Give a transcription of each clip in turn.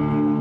What a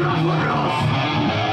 Rock, rock, rock.